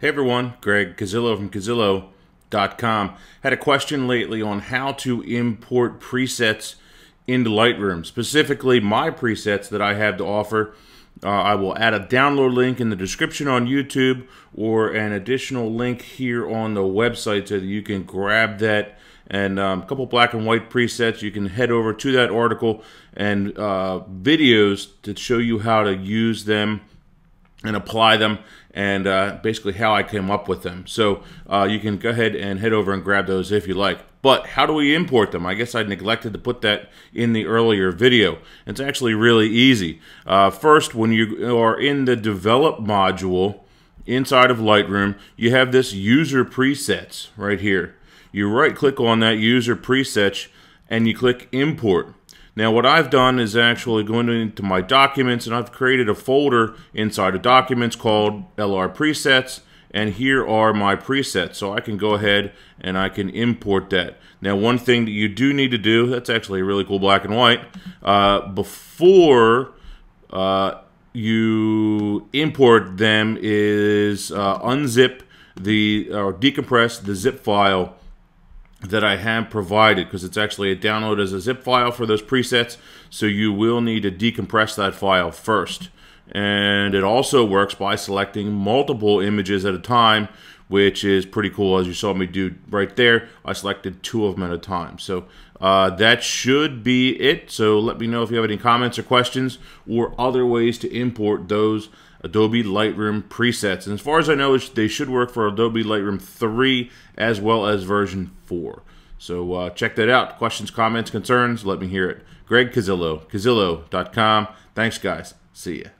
Hey everyone, Greg Cazillo from Cazillo.com. Had a question lately on how to import presets into Lightroom, specifically my presets that I have to offer. Uh, I will add a download link in the description on YouTube or an additional link here on the website so that you can grab that and um, a couple black and white presets. You can head over to that article and uh, videos to show you how to use them and apply them and uh, basically how I came up with them. So uh, you can go ahead and head over and grab those if you like. But how do we import them? I guess I neglected to put that in the earlier video. It's actually really easy. Uh, first, when you are in the develop module inside of Lightroom, you have this user presets right here. You right click on that user presets and you click import. Now what I've done is actually going into my documents and I've created a folder inside of documents called LR presets and here are my presets so I can go ahead and I can import that. Now one thing that you do need to do, that's actually a really cool black and white, uh, before uh, you import them is uh, unzip the or decompress the zip file that I have provided because it's actually a download as a zip file for those presets so you will need to decompress that file first and it also works by selecting multiple images at a time which is pretty cool as you saw me do right there I selected two of them at a time so uh, that should be it so let me know if you have any comments or questions or other ways to import those Adobe Lightroom presets. And as far as I know, they should work for Adobe Lightroom 3 as well as version 4. So uh, check that out. Questions, comments, concerns, let me hear it. Greg Cazillo, Cazillo.com. Thanks, guys. See ya.